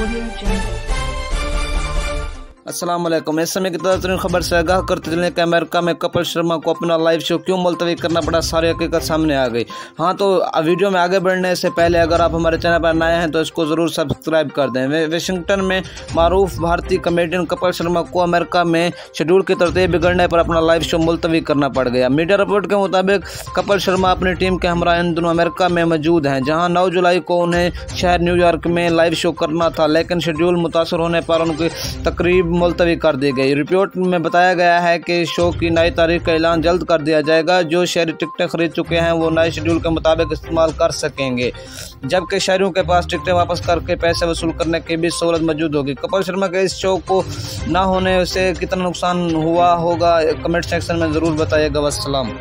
Audio Jungle. वालेकुम। इस समय की ताज़ा खबर से आगाह करते चलें कि अमेरिका में कपिल शर्मा को अपना लाइव शो क्यों मुलतवी करना पड़ा सारी हकीकत सामने आ गई। हाँ तो वीडियो में आगे बढ़ने से पहले अगर आप हमारे चैनल पर नए हैं तो इसको ज़रूर सब्सक्राइब कर दें। वाशिंगटन में मरूफ भारतीय कमेडियन कपिल शर्मा को अमेरिका में शेड्यूल की तरतीब बिगड़ने पर अपना लाइव शो मुलतवी करना पड़ गया। मीडिया रिपोर्ट के मुताबिक, कपिल शर्मा अपनी टीम के हमरा इन दोनों अमेरिका में मौजूद हैं, जहाँ नौ जुलाई को उन्हें शहर न्यूयॉर्क में लाइव शो करना था, लेकिन शेड्यूल मुतासर होने पर उनकी तकरीब मुलतवी कर दी गई। रिपोर्ट में बताया गया है कि शो की नई तारीख का ऐलान जल्द कर दिया जाएगा। जो शहरी टिकटें खरीद चुके हैं, वो नए शेड्यूल के मुताबिक इस्तेमाल कर सकेंगे। जबकि शहरों के पास टिकटें वापस करके पैसे वसूल करने की भी सहूलत मौजूद होगी। कपिल शर्मा के इस शो को ना होने से कितना नुकसान हुआ होगा, कमेंट सेक्शन में ज़रूर बताइएगा। वसलम